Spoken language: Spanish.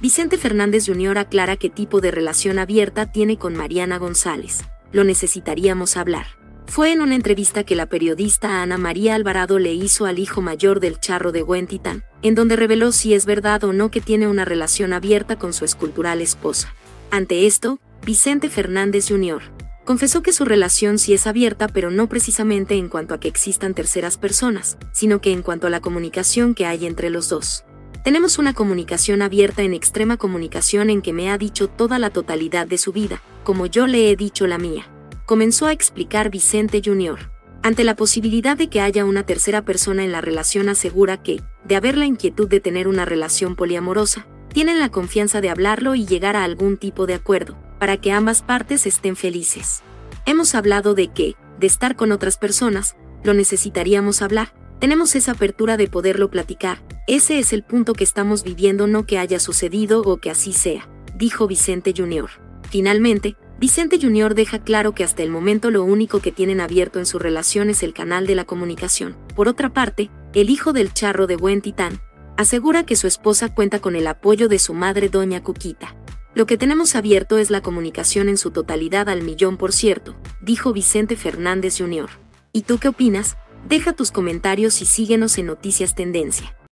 Vicente Fernández Jr. aclara qué tipo de relación abierta tiene con Mariana González. Lo necesitaríamos hablar. Fue en una entrevista que la periodista Ana María Alvarado le hizo al hijo mayor del charro de Huentitán, en donde reveló si es verdad o no que tiene una relación abierta con su escultural esposa. Ante esto, Vicente Fernández Jr. confesó que su relación sí es abierta, pero no precisamente en cuanto a que existan terceras personas, sino que en cuanto a la comunicación que hay entre los dos. Tenemos una comunicación abierta en extrema comunicación en que me ha dicho toda la totalidad de su vida, como yo le he dicho la mía. Comenzó a explicar Vicente Jr. Ante la posibilidad de que haya una tercera persona en la relación asegura que, de haber la inquietud de tener una relación poliamorosa, tienen la confianza de hablarlo y llegar a algún tipo de acuerdo, para que ambas partes estén felices. Hemos hablado de que, de estar con otras personas, lo necesitaríamos hablar, tenemos esa apertura de poderlo platicar, ese es el punto que estamos viviendo, no que haya sucedido o que así sea, dijo Vicente Jr. Finalmente, Vicente Jr. deja claro que hasta el momento lo único que tienen abierto en su relación es el canal de la comunicación. Por otra parte, el hijo del charro de buen titán, asegura que su esposa cuenta con el apoyo de su madre doña Cuquita. Lo que tenemos abierto es la comunicación en su totalidad al millón por cierto, dijo Vicente Fernández Jr. ¿Y tú qué opinas? Deja tus comentarios y síguenos en Noticias Tendencia.